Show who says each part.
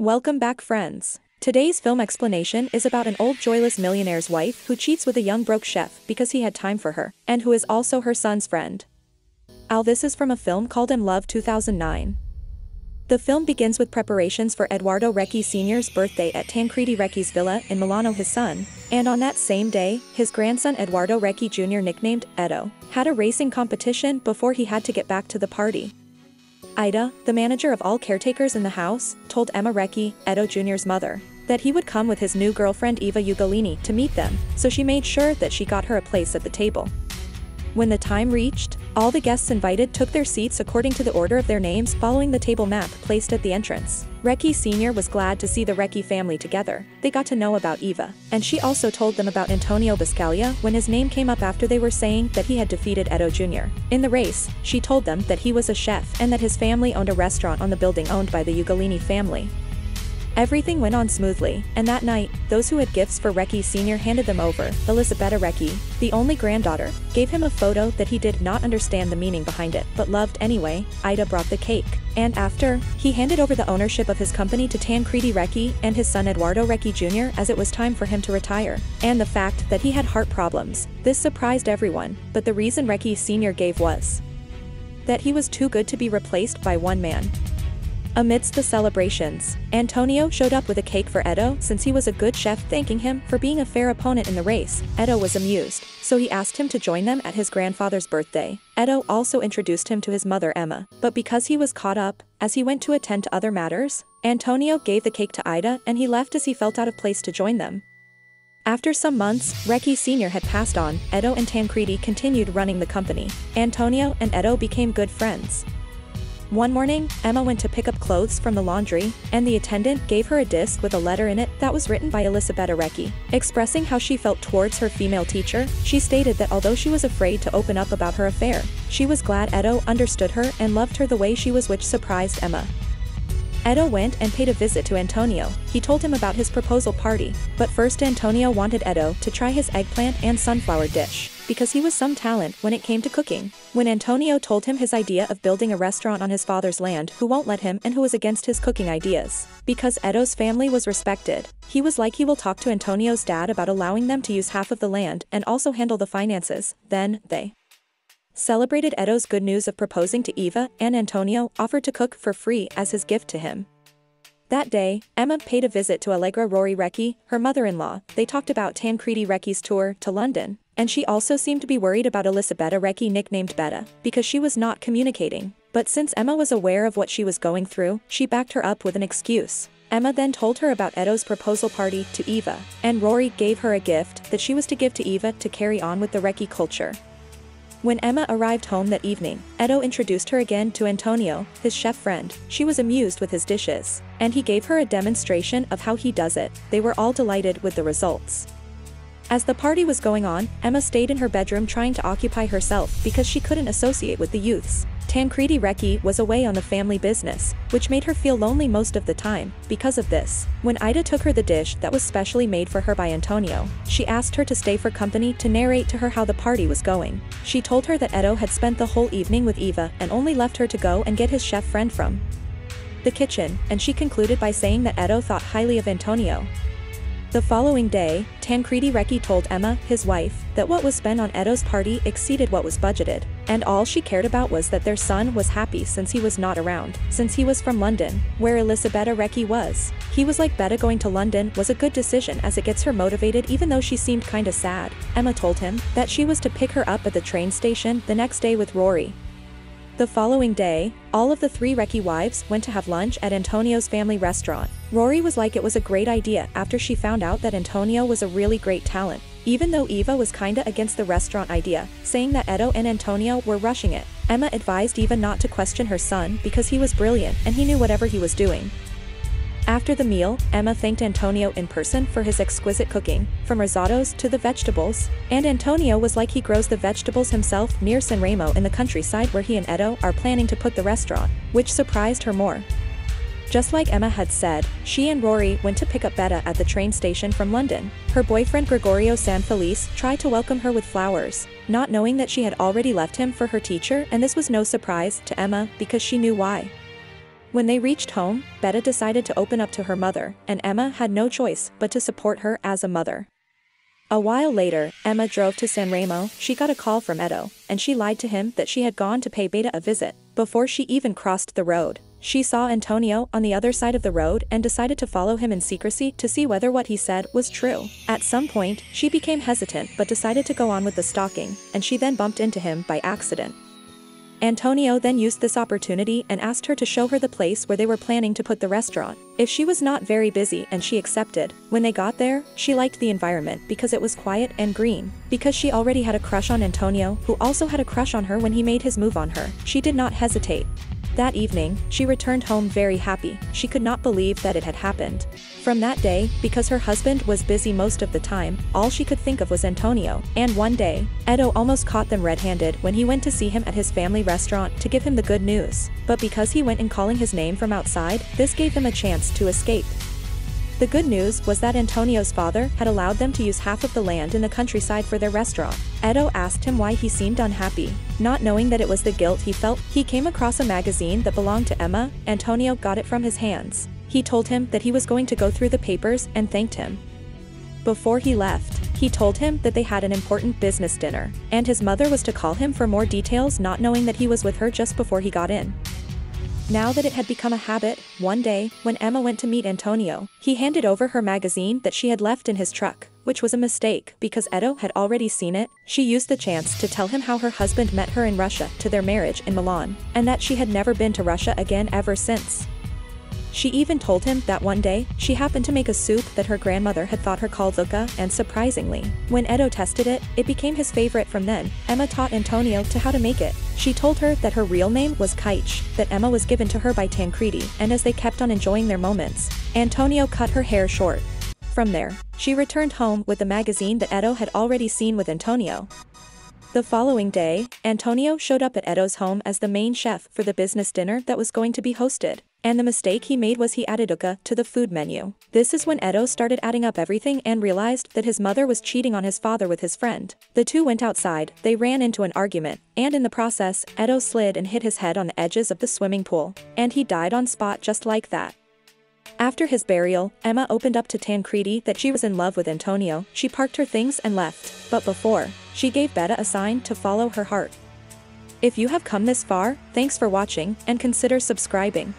Speaker 1: Welcome back friends. Today's film explanation is about an old joyless millionaire's wife who cheats with a young broke chef because he had time for her, and who is also her son's friend. All this is from a film called In Love 2009. The film begins with preparations for Edoardo Recchi Sr.'s birthday at Tancredi Recchi's villa in Milano his son, and on that same day, his grandson Edoardo Recchi Jr. nicknamed Edo, had a racing competition before he had to get back to the party. Ida, the manager of all caretakers in the house, told Emma Recchi, Edo Jr.'s mother, that he would come with his new girlfriend Eva Ugolini to meet them, so she made sure that she got her a place at the table. When the time reached, all the guests invited took their seats according to the order of their names following the table map placed at the entrance. Recchi Sr. was glad to see the Recchi family together. They got to know about Eva, and she also told them about Antonio Biscaglia when his name came up after they were saying that he had defeated Edo Jr. In the race, she told them that he was a chef and that his family owned a restaurant on the building owned by the Ugolini family. Everything went on smoothly, and that night, those who had gifts for Recchi Sr. handed them over. Elisabetta Recchi, the only granddaughter, gave him a photo that he did not understand the meaning behind it, but loved anyway. Ida brought the cake. And after, he handed over the ownership of his company to Tancredi Recchi and his son Edoardo Recchi Jr. as it was time for him to retire. And the fact that he had heart problems. This surprised everyone, but the reason Recchi Sr. gave was that he was too good to be replaced by one man. Amidst the celebrations, Antonio showed up with a cake for Edo since he was a good chef thanking him for being a fair opponent in the race. Edo was amused, so he asked him to join them at his grandfather's birthday. Edo also introduced him to his mother Emma, but because he was caught up, as he went to attend to other matters, Antonio gave the cake to Ida and he left as he felt out of place to join them. After some months, Recchi Sr. had passed on, Edo and Tancredi continued running the company. Antonio and Edo became good friends. One morning, Emma went to pick up clothes from the laundry, and the attendant gave her a disc with a letter in it that was written by Elisabetta Recchi. Expressing how she felt towards her female teacher, she stated that although she was afraid to open up about her affair, she was glad Edo understood her and loved her the way she was which surprised Emma. Edo went and paid a visit to Antonio. He told him about his proposal party, but first Antonio wanted Edo to try his eggplant and sunflower dish, because he was some talent when it came to cooking. When Antonio told him his idea of building a restaurant on his father's land who won't let him and who was against his cooking ideas, because Edo's family was respected, he was like he will talk to Antonio's dad about allowing them to use half of the land and also handle the finances, then, they celebrated Edo's good news of proposing to Eva, and Antonio offered to cook for free as his gift to him. That day, Emma paid a visit to Allegra Rory Recchi, her mother-in-law. They talked about Tancredi Recchi's tour to London, and she also seemed to be worried about Elisabetta Recchi nicknamed Betta, because she was not communicating. But since Emma was aware of what she was going through, she backed her up with an excuse. Emma then told her about Edo's proposal party to Eva, and Rory gave her a gift that she was to give to Eva to carry on with the Recchi culture. When Emma arrived home that evening, Edo introduced her again to Antonio, his chef friend. She was amused with his dishes, and he gave her a demonstration of how he does it. They were all delighted with the results. As the party was going on, Emma stayed in her bedroom trying to occupy herself because she couldn't associate with the youths. Tancredi Recchi was away on the family business, which made her feel lonely most of the time. Because of this, when Ida took her the dish that was specially made for her by Antonio, she asked her to stay for company to narrate to her how the party was going. She told her that Edo had spent the whole evening with Eva and only left her to go and get his chef friend from the kitchen, and she concluded by saying that Edo thought highly of Antonio, the following day, Tancredi Recchi told Emma, his wife, that what was spent on Edo's party exceeded what was budgeted, and all she cared about was that their son was happy since he was not around, since he was from London, where Elisabetta Recchi was. He was like Betta going to London was a good decision as it gets her motivated even though she seemed kinda sad. Emma told him that she was to pick her up at the train station the next day with Rory, the following day, all of the three Recchi wives went to have lunch at Antonio's family restaurant. Rory was like it was a great idea after she found out that Antonio was a really great talent, even though Eva was kinda against the restaurant idea, saying that Edo and Antonio were rushing it. Emma advised Eva not to question her son because he was brilliant and he knew whatever he was doing. After the meal, Emma thanked Antonio in person for his exquisite cooking, from risottos to the vegetables, and Antonio was like he grows the vegetables himself near San Remo in the countryside where he and Edo are planning to put the restaurant, which surprised her more. Just like Emma had said, she and Rory went to pick up Betta at the train station from London. Her boyfriend Gregorio Sanfelice tried to welcome her with flowers, not knowing that she had already left him for her teacher and this was no surprise to Emma because she knew why. When they reached home, Betta decided to open up to her mother, and Emma had no choice but to support her as a mother. A while later, Emma drove to San Remo, she got a call from Edo, and she lied to him that she had gone to pay Betta a visit, before she even crossed the road. She saw Antonio on the other side of the road and decided to follow him in secrecy to see whether what he said was true. At some point, she became hesitant but decided to go on with the stalking, and she then bumped into him by accident. Antonio then used this opportunity and asked her to show her the place where they were planning to put the restaurant. If she was not very busy and she accepted, when they got there, she liked the environment because it was quiet and green. Because she already had a crush on Antonio, who also had a crush on her when he made his move on her, she did not hesitate. That evening, she returned home very happy, she could not believe that it had happened. From that day, because her husband was busy most of the time, all she could think of was Antonio, and one day, Edo almost caught them red-handed when he went to see him at his family restaurant to give him the good news. But because he went in calling his name from outside, this gave him a chance to escape. The good news was that Antonio's father had allowed them to use half of the land in the countryside for their restaurant. Edo asked him why he seemed unhappy. Not knowing that it was the guilt he felt, he came across a magazine that belonged to Emma, Antonio got it from his hands. He told him that he was going to go through the papers and thanked him. Before he left, he told him that they had an important business dinner, and his mother was to call him for more details not knowing that he was with her just before he got in. Now that it had become a habit, one day, when Emma went to meet Antonio, he handed over her magazine that she had left in his truck, which was a mistake because Edo had already seen it. She used the chance to tell him how her husband met her in Russia to their marriage in Milan, and that she had never been to Russia again ever since. She even told him that one day, she happened to make a soup that her grandmother had thought her called Luca, and surprisingly, when Edo tested it, it became his favorite from then. Emma taught Antonio to how to make it. She told her that her real name was Kaich, that Emma was given to her by Tancredi, and as they kept on enjoying their moments, Antonio cut her hair short. From there, she returned home with the magazine that Edo had already seen with Antonio. The following day, Antonio showed up at Edo's home as the main chef for the business dinner that was going to be hosted. And the mistake he made was he added ukha to the food menu. This is when Edo started adding up everything and realized that his mother was cheating on his father with his friend. The two went outside, they ran into an argument, and in the process, Edo slid and hit his head on the edges of the swimming pool. And he died on spot just like that. After his burial, Emma opened up to Tancredi that she was in love with Antonio, she parked her things and left, but before, she gave Betta a sign to follow her heart. If you have come this far, thanks for watching, and consider subscribing.